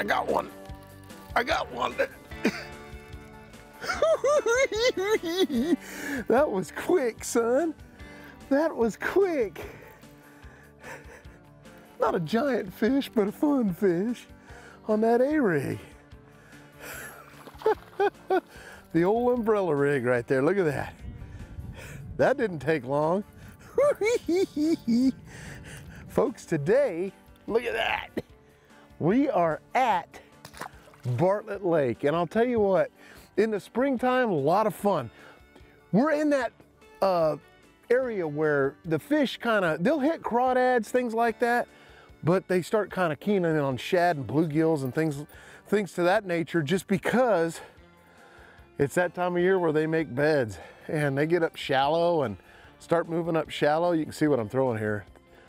I got one. I got one. that was quick, son. That was quick. Not a giant fish, but a fun fish on that A-rig. the old umbrella rig right there, look at that. That didn't take long. Folks, today, look at that. We are at Bartlett Lake. And I'll tell you what, in the springtime, a lot of fun. We're in that uh, area where the fish kind of, they'll hit crawdads, things like that, but they start kind of keening on shad and bluegills and things, things to that nature just because it's that time of year where they make beds and they get up shallow and start moving up shallow. You can see what I'm throwing here.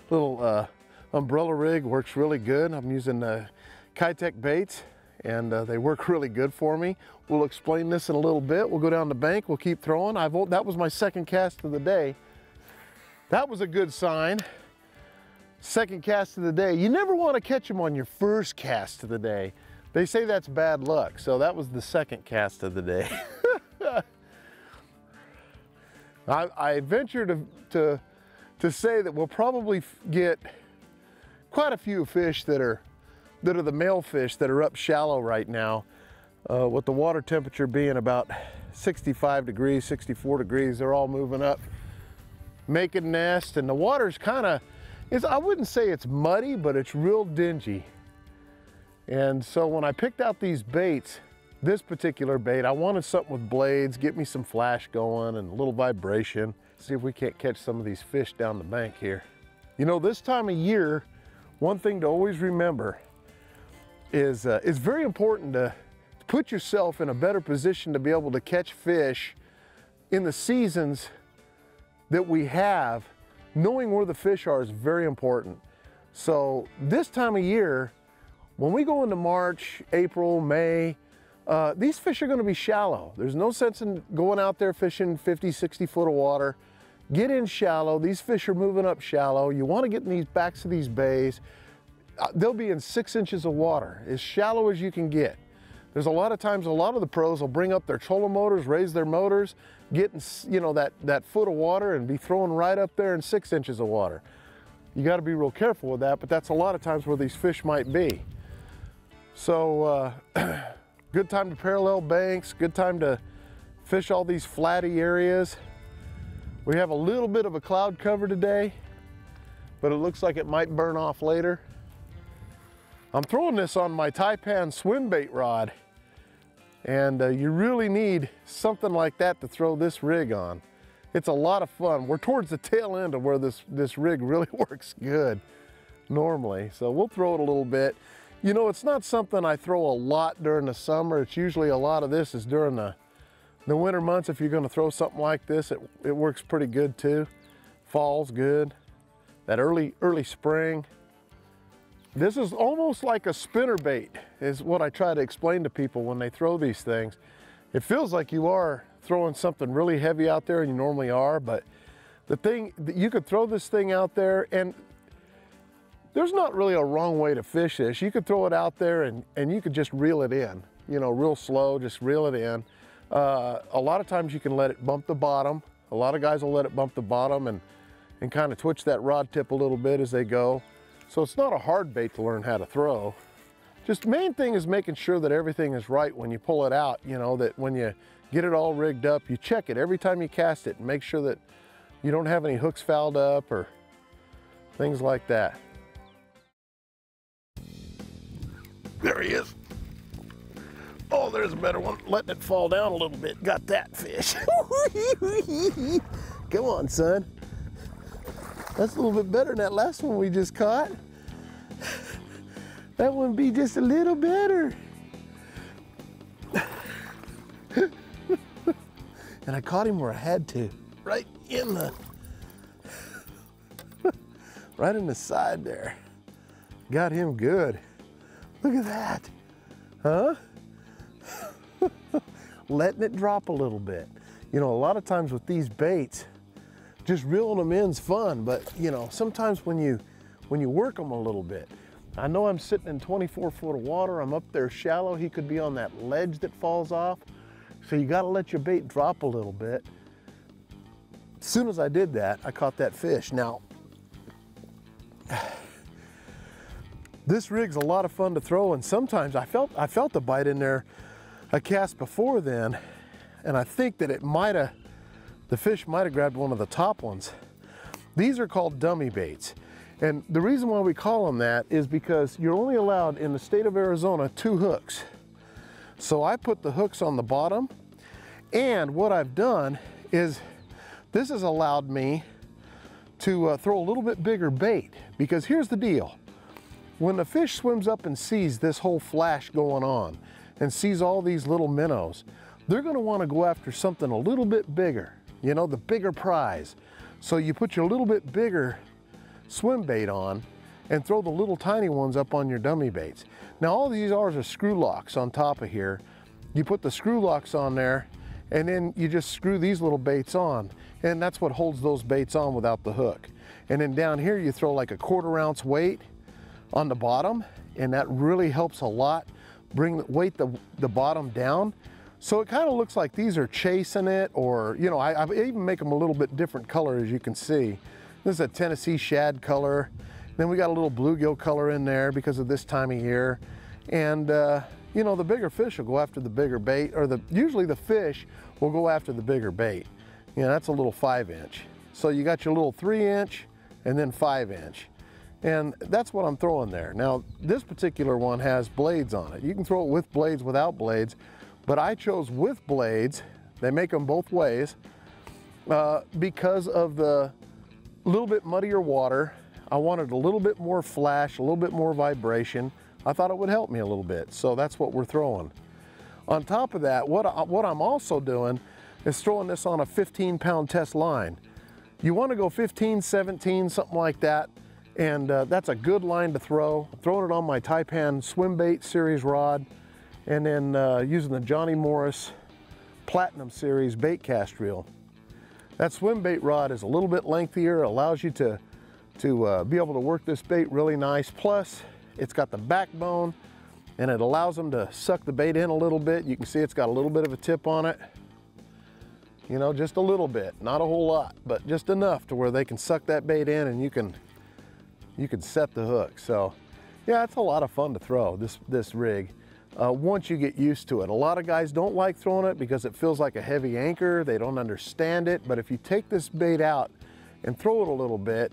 Little uh, umbrella rig works really good. I'm using uh, Keitech baits and uh, they work really good for me. We'll explain this in a little bit. We'll go down the bank, we'll keep throwing. I've, that was my second cast of the day. That was a good sign. Second cast of the day. You never want to catch them on your first cast of the day. They say that's bad luck, so that was the second cast of the day. I, I, venture to, to, to say that we'll probably get quite a few fish that are that are the male fish that are up shallow right now. Uh, with the water temperature being about 65 degrees, 64 degrees, they're all moving up, making nests, and the water's kind of, is I wouldn't say it's muddy, but it's real dingy. And so when I picked out these baits, this particular bait, I wanted something with blades, get me some flash going and a little vibration. See if we can't catch some of these fish down the bank here. You know, this time of year, one thing to always remember is uh, it's very important to put yourself in a better position to be able to catch fish in the seasons that we have. Knowing where the fish are is very important. So this time of year, when we go into March, April, May, uh, these fish are gonna be shallow. There's no sense in going out there fishing 50, 60 foot of water. Get in shallow. These fish are moving up shallow. You wanna get in these backs of these bays. Uh, they'll be in six inches of water, as shallow as you can get. There's a lot of times, a lot of the pros will bring up their trolling motors, raise their motors, get you know that, that foot of water and be throwing right up there in six inches of water. You gotta be real careful with that, but that's a lot of times where these fish might be. So, uh, good time to parallel banks, good time to fish all these flatty areas. We have a little bit of a cloud cover today, but it looks like it might burn off later. I'm throwing this on my Taipan swim bait rod and uh, you really need something like that to throw this rig on. It's a lot of fun. We're towards the tail end of where this, this rig really works good normally. So we'll throw it a little bit. You know, it's not something I throw a lot during the summer. It's usually a lot of this is during the, the winter months. If you're gonna throw something like this, it, it works pretty good too. Fall's good. That early, early spring, this is almost like a spinner bait is what I try to explain to people when they throw these things. It feels like you are throwing something really heavy out there and you normally are, but the thing, that you could throw this thing out there and there's not really a wrong way to fish this. You could throw it out there and, and you could just reel it in, you know, real slow, just reel it in. Uh, a lot of times you can let it bump the bottom. A lot of guys will let it bump the bottom and, and kind of twitch that rod tip a little bit as they go. So it's not a hard bait to learn how to throw. Just main thing is making sure that everything is right when you pull it out, you know, that when you get it all rigged up, you check it every time you cast it and make sure that you don't have any hooks fouled up or things like that. There he is. There's a better one. Letting it fall down a little bit. Got that fish. Come on, son. That's a little bit better than that last one we just caught. That one be just a little better. and I caught him where I had to, right in the, right in the side there. Got him good. Look at that, huh? Letting it drop a little bit. You know, a lot of times with these baits, just reeling them in's fun, but you know, sometimes when you when you work them a little bit, I know I'm sitting in 24 foot of water. I'm up there shallow. He could be on that ledge that falls off. So you gotta let your bait drop a little bit. As soon as I did that, I caught that fish. Now, this rig's a lot of fun to throw and sometimes I felt, I felt a bite in there a cast before then and I think that it might have, the fish might have grabbed one of the top ones. These are called dummy baits. And the reason why we call them that is because you're only allowed in the state of Arizona two hooks. So I put the hooks on the bottom and what I've done is this has allowed me to uh, throw a little bit bigger bait because here's the deal. When the fish swims up and sees this whole flash going on and sees all these little minnows, they're gonna wanna go after something a little bit bigger, you know, the bigger prize. So you put your little bit bigger swim bait on and throw the little tiny ones up on your dummy baits. Now all these are are screw locks on top of here. You put the screw locks on there and then you just screw these little baits on and that's what holds those baits on without the hook. And then down here you throw like a quarter ounce weight on the bottom and that really helps a lot bring the weight the, the bottom down so it kind of looks like these are chasing it or, you know, I, I, even make them a little bit different color as you can see. This is a Tennessee shad color. Then we got a little bluegill color in there because of this time of year. And, uh, you know, the bigger fish will go after the bigger bait or the usually the fish will go after the bigger bait. You know, that's a little five inch. So you got your little three inch and then five inch. And that's what I'm throwing there. Now, this particular one has blades on it. You can throw it with blades, without blades, but I chose with blades. They make them both ways uh, because of the little bit muddier water. I wanted a little bit more flash, a little bit more vibration. I thought it would help me a little bit. So that's what we're throwing. On top of that, what, I, what I'm also doing is throwing this on a 15 pound test line. You wanna go 15, 17, something like that. And uh, that's a good line to throw. throwing it on my Taipan swim bait series rod and then uh, using the Johnny Morris Platinum Series bait cast reel. That swim bait rod is a little bit lengthier, allows you to, to uh, be able to work this bait really nice. Plus, it's got the backbone and it allows them to suck the bait in a little bit. You can see it's got a little bit of a tip on it. You know, just a little bit, not a whole lot, but just enough to where they can suck that bait in and you can, you can set the hook. So yeah, it's a lot of fun to throw this, this rig uh, once you get used to it. A lot of guys don't like throwing it because it feels like a heavy anchor. They don't understand it. But if you take this bait out and throw it a little bit,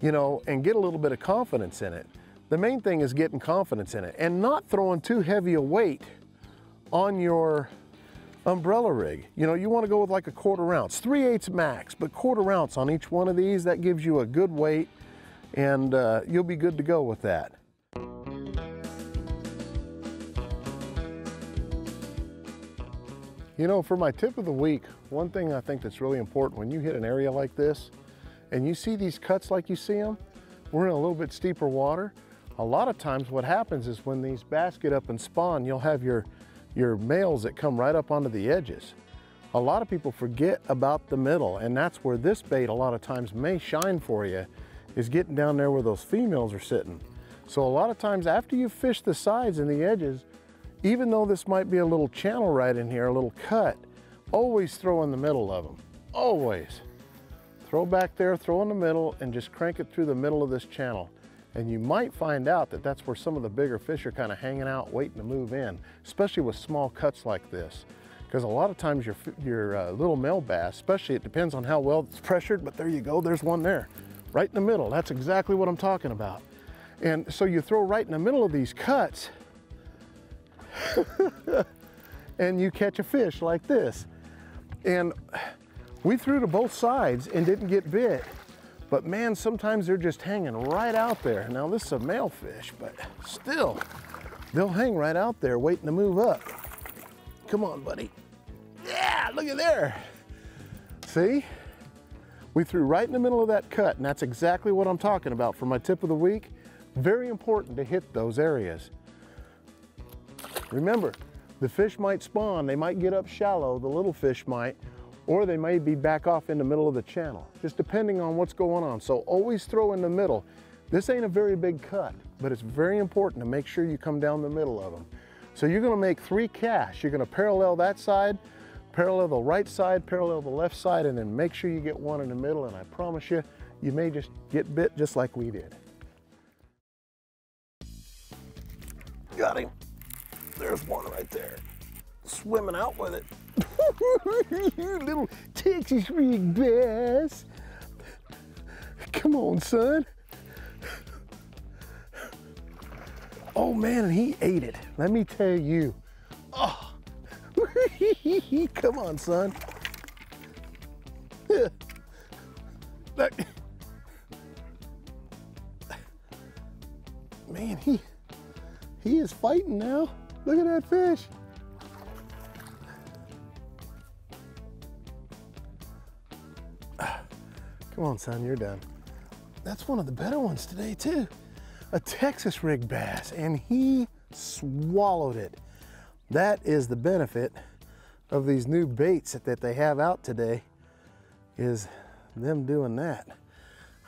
you know, and get a little bit of confidence in it. The main thing is getting confidence in it and not throwing too heavy a weight on your umbrella rig. You know, you want to go with like a quarter ounce, 3 eighths max, but quarter ounce on each one of these. That gives you a good weight and uh, you'll be good to go with that. You know, for my tip of the week, one thing I think that's really important when you hit an area like this and you see these cuts like you see them, we're in a little bit steeper water. A lot of times what happens is when these bass get up and spawn, you'll have your, your males that come right up onto the edges. A lot of people forget about the middle and that's where this bait a lot of times may shine for you is getting down there where those females are sitting. So a lot of times after you fish the sides and the edges, even though this might be a little channel right in here, a little cut, always throw in the middle of them, always. Throw back there, throw in the middle, and just crank it through the middle of this channel. And you might find out that that's where some of the bigger fish are kind of hanging out, waiting to move in, especially with small cuts like this. Because a lot of times your, your uh, little male bass, especially it depends on how well it's pressured, but there you go, there's one there, right in the middle. That's exactly what I'm talking about. And so you throw right in the middle of these cuts, and you catch a fish like this. And we threw to both sides and didn't get bit. But man, sometimes they're just hanging right out there. Now this is a male fish, but still, they'll hang right out there waiting to move up. Come on, buddy. Yeah, look at there. See? We threw right in the middle of that cut, and that's exactly what I'm talking about for my tip of the week. Very important to hit those areas. Remember, the fish might spawn, they might get up shallow, the little fish might, or they may be back off in the middle of the channel, just depending on what's going on. So always throw in the middle. This ain't a very big cut. but it's very important to make sure you come down the middle of them. So you're gonna make three casts. You're gonna parallel that side, parallel the right side, parallel the left side, and then make sure you get one in the middle, and I promise you, you may just get bit just like we did. Got him. There's one right there. Swimming out with it. Little Texas rig bass. Come on, son. Oh man, and he ate it. Let me tell you. Come on, son. Man, he he is fighting now. Look at that fish. Come on, son, you're done. That's one of the better ones today, too. A Texas rig bass, and he swallowed it. That is the benefit of these new baits that they have out today, is them doing that.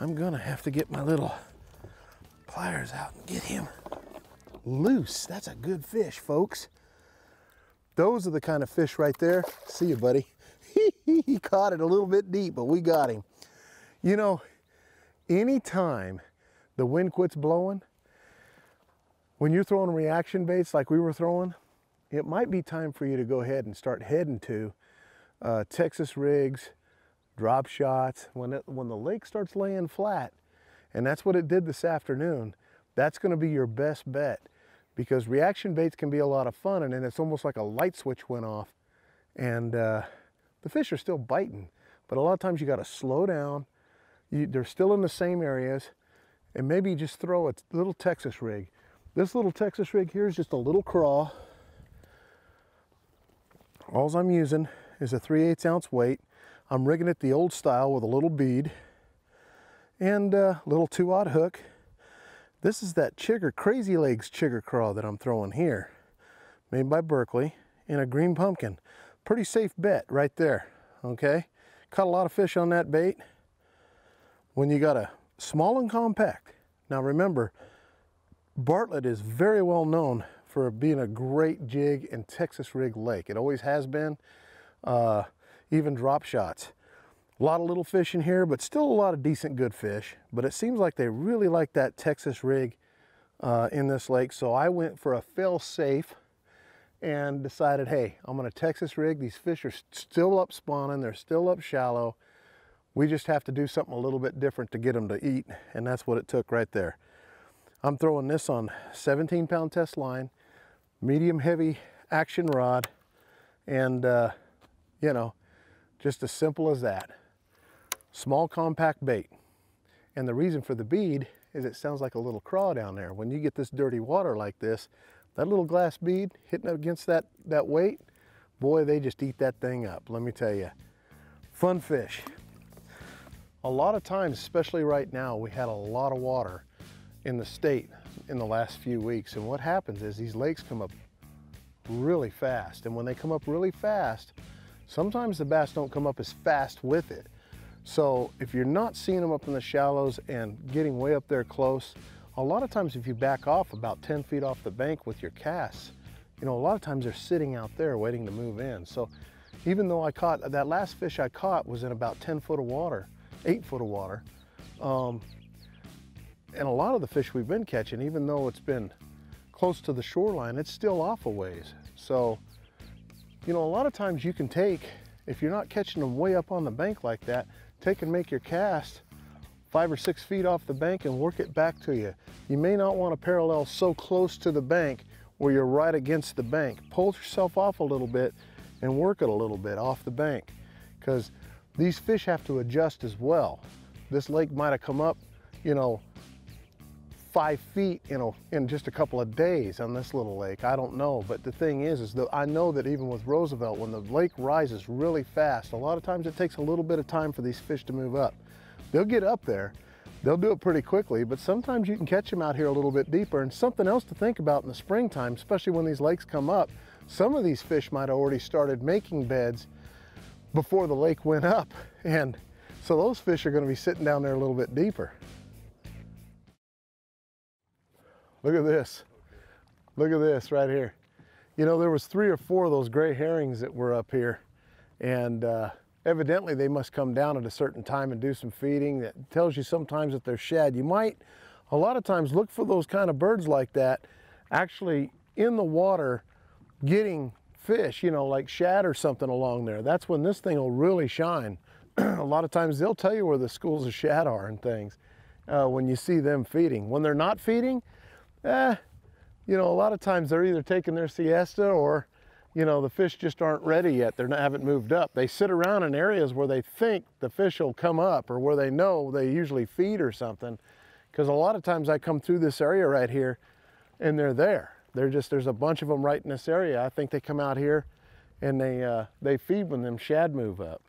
I'm gonna have to get my little pliers out and get him loose. That's a good fish, folks. Those are the kind of fish right there. See you, buddy. he caught it a little bit deep, but we got him. You know, anytime the wind quits blowing, when you're throwing reaction baits like we were throwing, it might be time for you to go ahead and start heading to uh, Texas rigs, drop shots. When, it, when the lake starts laying flat, and that's what it did this afternoon, that's gonna be your best bet because reaction baits can be a lot of fun and then it's almost like a light switch went off and uh, the fish are still biting. But a lot of times you gotta slow down, you, they're still in the same areas, and maybe just throw a little Texas rig. This little Texas rig here is just a little craw. All I'm using is a 3 8 ounce weight. I'm rigging it the old style with a little bead and a little two aught hook. This is that Chigger, Crazy Legs Chigger Craw that I'm throwing here, made by Berkley in a green pumpkin. Pretty safe bet right there, okay? Caught a lot of fish on that bait when you got a small and compact. Now remember, Bartlett is very well known for being a great jig in Texas rig lake. It always has been, uh, even drop shots. A lot of little fish in here, but still a lot of decent good fish. But it seems like they really like that Texas rig uh, in this lake. So I went for a fail safe and decided, hey, I'm gonna Texas rig. These fish are still up spawning. They're still up shallow. We just have to do something a little bit different to get them to eat, and that's what it took right there. I'm throwing this on 17 pound test line, medium heavy action rod, and uh, you know, just as simple as that. Small compact bait. And the reason for the bead is it sounds like a little craw down there. When you get this dirty water like this, that little glass bead hitting against that, that weight, boy, they just eat that thing up, let me tell you. Fun fish. A lot of times, especially right now, we had a lot of water in the state in the last few weeks. And what happens is these lakes come up really fast. And when they come up really fast, sometimes the bass don't come up as fast with it. So if you're not seeing them up in the shallows and getting way up there close, a lot of times if you back off about 10 feet off the bank with your casts, you know, a lot of times they're sitting out there waiting to move in. So even though I caught, that last fish I caught was in about 10 foot of water, eight foot of water. Um, and a lot of the fish we've been catching, even though it's been close to the shoreline, it's still off a ways. So, you know, a lot of times you can take, if you're not catching them way up on the bank like that, take and make your cast five or six feet off the bank and work it back to you. You may not want to parallel so close to the bank where you're right against the bank. Pull yourself off a little bit and work it a little bit off the bank because these fish have to adjust as well. This lake might have come up, you know, five feet you know, in just a couple of days on this little lake. I don't know, but the thing is, is that I know that even with Roosevelt, when the lake rises really fast, a lot of times it takes a little bit of time for these fish to move up. They'll get up there, they'll do it pretty quickly, but sometimes you can catch them out here a little bit deeper. And something else to think about in the springtime, especially when these lakes come up, some of these fish might have already started making beds before the lake went up. And so those fish are gonna be sitting down there a little bit deeper. Look at this. Look at this right here. You know, there was three or four of those gray herons that were up here. And uh, evidently they must come down at a certain time and do some feeding. That tells you sometimes that they're shad. You might, a lot of times, look for those kind of birds like that actually in the water getting fish, you know, like shad or something along there. That's when this thing will really shine. a lot of times they'll tell you where the schools of shad are and things uh, when you see them feeding. When they're not feeding, eh, you know, a lot of times they're either taking their siesta or, you know, the fish just aren't ready yet. They haven't moved up. They sit around in areas where they think the fish will come up or where they know they usually feed or something. Because a lot of times I come through this area right here and they're there. They're just, there's a bunch of them right in this area. I think they come out here and they, uh, they feed when them shad move up.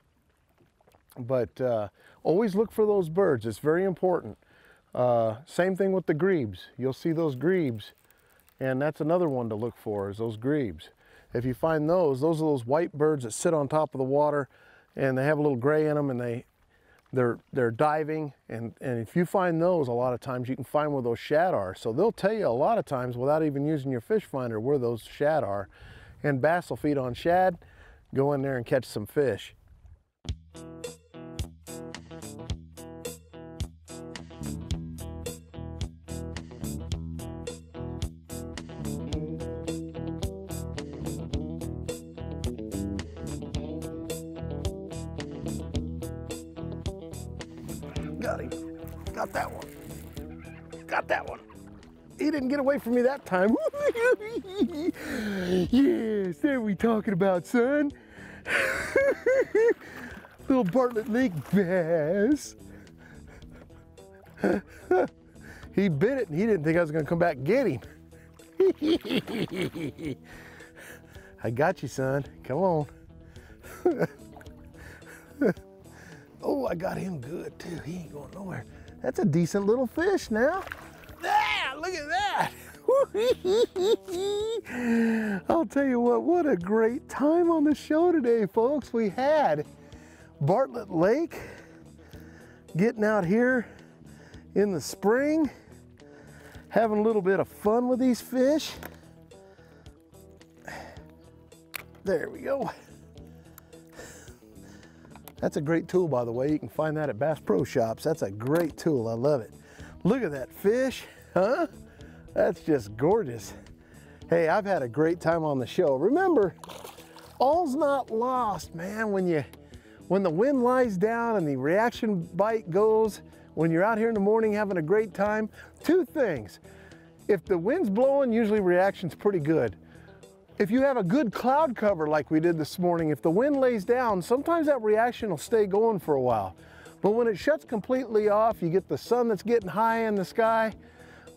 But uh, always look for those birds. It's very important. Uh, same thing with the grebes. You'll see those grebes, and that's another one to look for is those grebes. If you find those, those are those white birds that sit on top of the water, and they have a little gray in them, and they they're they're diving. And and if you find those, a lot of times you can find where those shad are. So they'll tell you a lot of times without even using your fish finder where those shad are. And bass will feed on shad. Go in there and catch some fish. Away from me that time. yes, there we talking about, son. Little Bartlett Lake bass. he bit it and he didn't think I was gonna come back and get him. I got you, son. Come on. Oh, I got him good too. He ain't going nowhere. That's a decent little fish now. Ah, look at that. I'll tell you what, what a great time on the show today, folks. We had Bartlett Lake getting out here in the spring, having a little bit of fun with these fish. There we go. That's a great tool, by the way. You can find that at Bass Pro Shops. That's a great tool. I love it. Look at that fish, huh? That's just gorgeous. Hey, I've had a great time on the show. Remember, all's not lost, man. When you, when the wind lies down and the reaction bite goes, when you're out here in the morning having a great time, two things. If the wind's blowing, usually reaction's pretty good. If you have a good cloud cover like we did this morning, if the wind lays down, sometimes that reaction will stay going for a while. But when it shuts completely off, you get the sun that's getting high in the sky,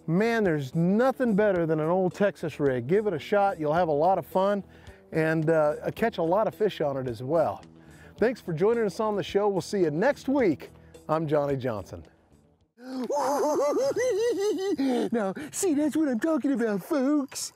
man, there's nothing better than an old Texas rig. Give it a shot, you'll have a lot of fun and uh, catch a lot of fish on it as well. Thanks for joining us on the show. We'll see you next week. I'm Johnny Johnson. now, see, that's what I'm talking about, folks.